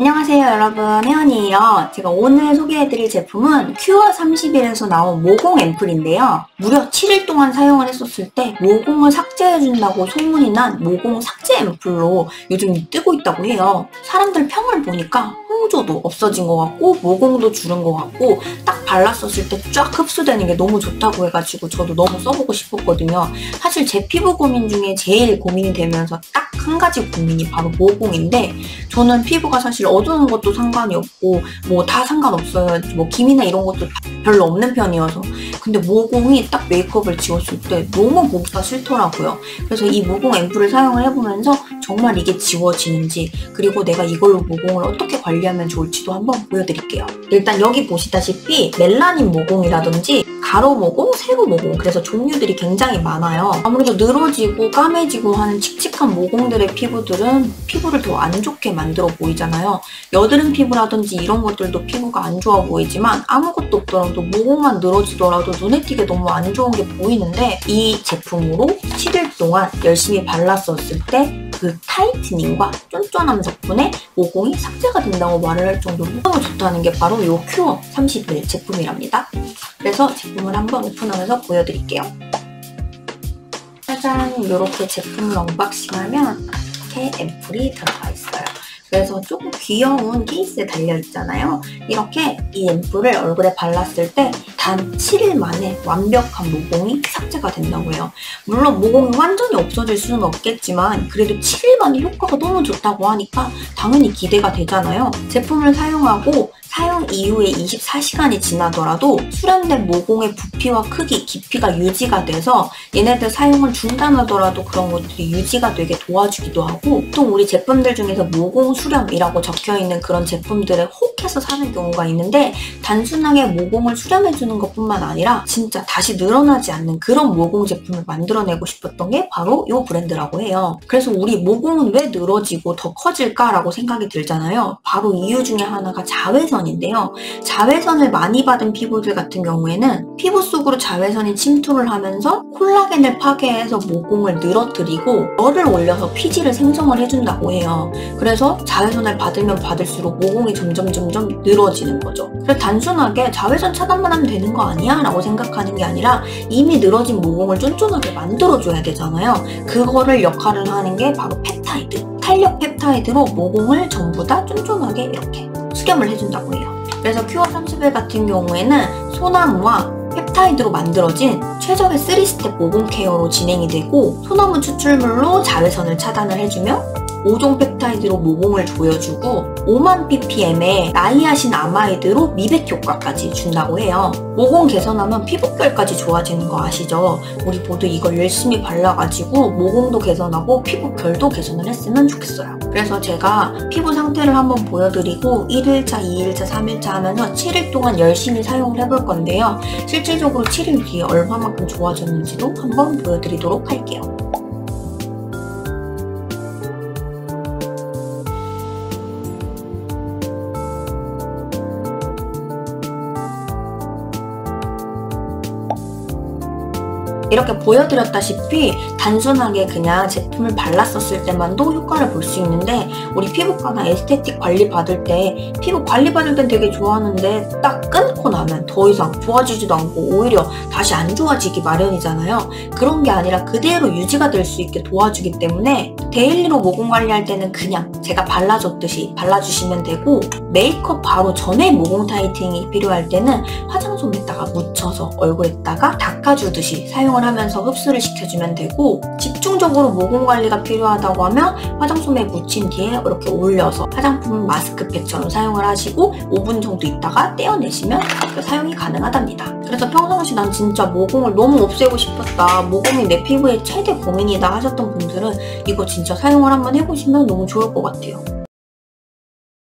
안녕하세요 여러분. 혜연이에요. 제가 오늘 소개해드릴 제품은 큐어 30일에서 나온 모공 앰플인데요. 무려 7일 동안 사용을 했었을 때 모공을 삭제해준다고 소문이 난 모공 삭제 앰플로 요즘 뜨고 있다고 해요. 사람들 평을 보니까 홍조도 없어진 것 같고 모공도 줄은 것 같고 딱 발랐었을 때 쫙 흡수되는 게 너무 좋다고 해가지고 저도 너무 써보고 싶었거든요. 사실 제 피부 고민 중에 제일 고민이 되면서 딱 한 가지 고민이 바로 모공인데 저는 피부가 사실 어두운 것도 상관이 없고 뭐 다 상관없어요. 뭐 기미나 이런 것도 별로 없는 편이어서 근데 모공이 딱 메이크업을 지웠을 때 너무 보기가 싫더라고요. 그래서 이 모공 앰플을 사용을 해보면서 정말 이게 지워지는지 그리고 내가 이걸로 모공을 어떻게 관리하면 좋을지도 한번 보여드릴게요. 일단 여기 보시다시피 멜라닌 모공이라든지 가로 모공, 세로 모공 그래서 종류들이 굉장히 많아요. 아무래도 늘어지고 까매지고 하는 칙칙한 모공들의 피부들은 피부를 더 안 좋게 만들어 보이잖아요. 여드름 피부라든지 이런 것들도 피부가 안 좋아 보이지만 아무것도 없더라도 모공만 늘어지더라도 눈에 띄게 너무 안 좋은 게 보이는데 이 제품으로 7일 동안 열심히 발랐었을 때 그 tightening과 쫀쫀함 덕분에 모공이 삭제가 된다고 말을 할 정도로 너무 좋다는 게 바로 이 큐어31 제품이랍니다. 그래서 제품을 한번 오픈하면서 보여드릴게요. 짜잔 이렇게 제품을 unboxing하면 이렇게 앰플이 들어가 있어요. 그래서 조금 귀여운 케이스에 달려 있잖아요. 이렇게 이 앰플을 얼굴에 발랐을 때단 7일 만에 완벽한 모공이 삭제가 된다고 해요. 물론 모공이 완전히 없어질 수는 없겠지만 그래도 7일 만에 효과가 너무 좋다고 하니까 당연히 기대가 되잖아요. 제품을 사용하고 사용 이후에 24시간이 지나더라도 수렴된 모공의 부피와 크기, 깊이가 유지가 돼서 얘네들 사용을 중단하더라도 그런 것들이 유지가 되게 도와주기도 하고 보통 우리 제품들 중에서 모공 수렴이라고 적혀있는 그런 제품들을 혹해서 사는 경우가 있는데 단순하게 모공을 수렴해주는 것뿐만 아니라 진짜 다시 늘어나지 않는 그런 모공 제품을 만들어내고 싶었던 게 바로 이 브랜드라고 해요. 그래서 우리 모공은 왜 늘어지고 더 커질까라고 생각이 들잖아요. 바로 이유 중에 하나가 자외선인데요. 자외선을 많이 받은 피부들 같은 경우에는 피부 속으로 자외선이 침투를 하면서 콜라겐을 파괴해서 모공을 늘어뜨리고 열을 올려서 피지를 생성을 해준다고 해요. 그래서 자외선을 받으면 받을수록 모공이 점점 점점 늘어지는 거죠. 그래서 단순하게 자외선 차단만 하면 되는 거 아니야? 라고 생각하는 게 아니라 이미 늘어진 모공을 쫀쫀하게 만들어줘야 되잖아요. 그거를 역할을 하는 게 바로 펩타이드. 탄력 펩타이드로 모공을 전부 다 쫀쫀하게 이렇게 수렴을 해준다고 해요. 그래서 큐어31 같은 경우에는 소나무와 펩타이드로 만들어진 최적의 3스텝 모공 care로 진행이 되고 소나무 추출물로 자외선을 차단을 해주며 5종 펩타이드로 모공을 조여주고 5만 ppm의 나이아신 아마이드로 미백 효과까지 준다고 해요. 모공 개선하면 피부결까지 좋아지는 거 아시죠? 우리 모두 이걸 열심히 발라가지고 모공도 개선하고 피부결도 개선을 했으면 좋겠어요. 그래서 제가 피부 상태를 한번 보여드리고 1일차, 2일차, 3일차 하면서 7일 동안 열심히 사용을 해볼 건데요. 실질적으로 7일 뒤에 얼마만큼 좋아졌는지도 한번 보여드리도록 할게요. 이렇게 보여드렸다시피 단순하게 그냥 제품을 발랐었을 때만도 효과를 볼 수 있는데 우리 피부과나 aesthetic 관리 받을 때 피부 관리 받을 땐 되게 좋아하는데 딱 끊고 나면 더 이상 좋아지지도 않고 오히려 다시 안 좋아지기 마련이잖아요. 그런 게 아니라 그대로 유지가 될 수 있게 도와주기 때문에 daily로 모공 관리할 때는 그냥 제가 발라줬듯이 발라주시면 되고 메이크업 바로 전에 모공 tightening이 필요할 때는 화장솜에다가 묻혀서 얼굴에다가 닦아주듯이 사용을 하면서 흡수를 시켜주면 되고 집중적으로 모공 관리가 필요하다고 하면 화장솜에 묻힌 뒤에 이렇게 올려서 화장품 마스크팩처럼 사용을 하시고 5분 정도 있다가 떼어내시면 사용이 가능하답니다. 그래서 평상시 난 진짜 모공을 너무 없애고 싶었다. 모공이 내 피부의 최대 고민이다 하셨던 분들은 이거 진짜 사용을 한번 해보시면 너무 좋을 것 같아요.